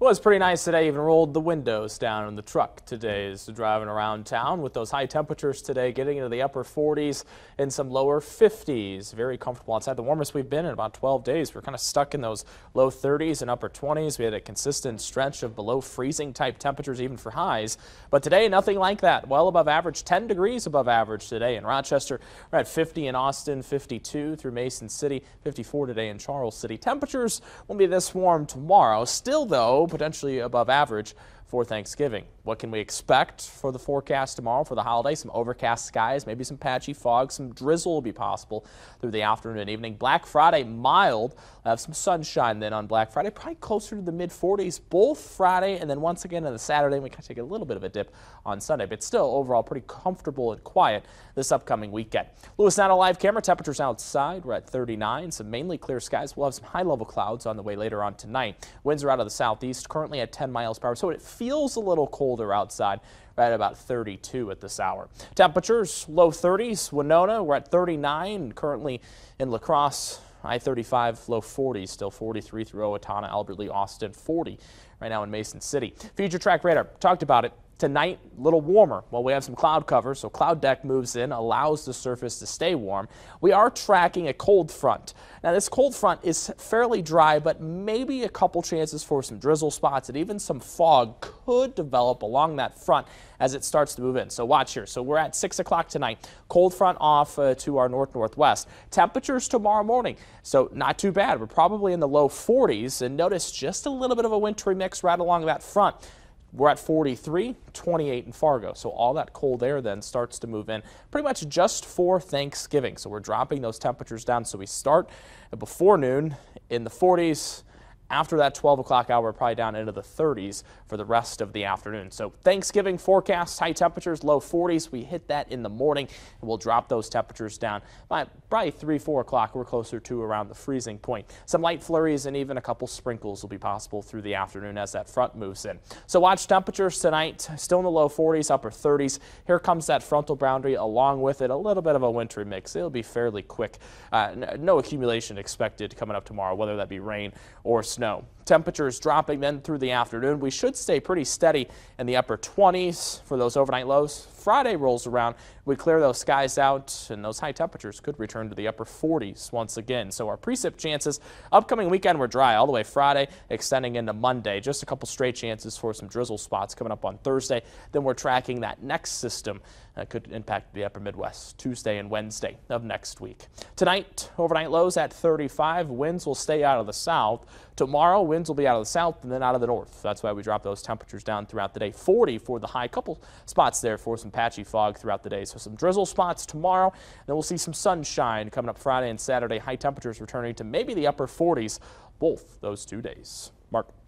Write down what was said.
It was pretty nice today, even rolled the windows down in the truck today as driving around town with those high temperatures today getting into the upper 40s and some lower 50s. Very comfortable outside. The warmest we've been in about 12 days. We're kind of stuck in those low 30s and upper 20s. We had a consistent stretch of below freezing type temperatures even for highs. But today, nothing like that. Well above average, 10 degrees above average today in Rochester. We're at 50 in Austin, 52 through Mason City, 54 today in Charles City. Temperatures won't be this warm tomorrow. Still, though, potentially above average for Thanksgiving. What can we expect for the forecast tomorrow for the holiday? Some overcast skies, maybe some patchy fog, some drizzle will be possible through the afternoon and evening. Black Friday, mild. We'll have some sunshine then on Black Friday, probably closer to the mid 40s both Friday and then once again on the Saturday. We kind of take a little bit of a dip on Sunday, but still overall pretty comfortable and quiet this upcoming weekend. Lewis Now a live camera temperatures outside. We're at 39. Some mainly clear skies. We'll have some high level clouds on the way later on tonight. Winds are out of the southeast, currently at 10 miles per hour, so it feels a little colder outside right at about 32 at this hour. Temperatures low 30s. Winona, we're at 39. Currently in La Crosse, I-35 low 40s, still 43 through Owatonna, Albert Lea, Austin 40 right now in Mason City. Future track radar, talked about it. Tonight, a little warmer. Well, we have some cloud cover, so cloud deck moves in, allows the surface to stay warm. We are tracking a cold front. Now, this cold front is fairly dry, but maybe a couple chances for some drizzle spots and even some fog could develop along that front as it starts to move in. So watch here. So we're at 6 o'clock tonight. Cold front off uh, to our north-northwest. Temperatures tomorrow morning, so not too bad. We're probably in the low 40s, and notice just a little bit of a wintry mix right along that front. We're at 43, 28 in Fargo. So all that cold air then starts to move in pretty much just for Thanksgiving. So we're dropping those temperatures down. So we start before noon in the 40s after that 12 o'clock hour, probably down into the 30s for the rest of the afternoon. So Thanksgiving forecast, high temperatures, low 40s. We hit that in the morning, and we'll drop those temperatures down by probably 3, 4 o'clock. We're closer to around the freezing point. Some light flurries and even a couple sprinkles will be possible through the afternoon as that front moves in. So watch temperatures tonight, still in the low 40s, upper 30s. Here comes that frontal boundary along with it, a little bit of a wintry mix. It'll be fairly quick. Uh, no accumulation expected coming up tomorrow, whether that be rain or snow snow. Temperatures dropping then through the afternoon. We should stay pretty steady in the upper 20s for those overnight lows. Friday rolls around. We clear those skies out and those high temperatures could return to the upper 40s once again. So our precip chances upcoming weekend were dry all the way Friday extending into Monday. Just a couple straight chances for some drizzle spots coming up on Thursday. Then we're tracking that next system that could impact the upper Midwest Tuesday and Wednesday of next week. Tonight, overnight lows at 35. Winds will stay out of the south. Winds will be out of the south and then out of the north. That's why we drop those temperatures down throughout the day. 40 for the high. Couple spots there for some patchy fog throughout the day. So some drizzle spots tomorrow. And Then we'll see some sunshine coming up Friday and Saturday. High temperatures returning to maybe the upper 40s both those two days. Mark.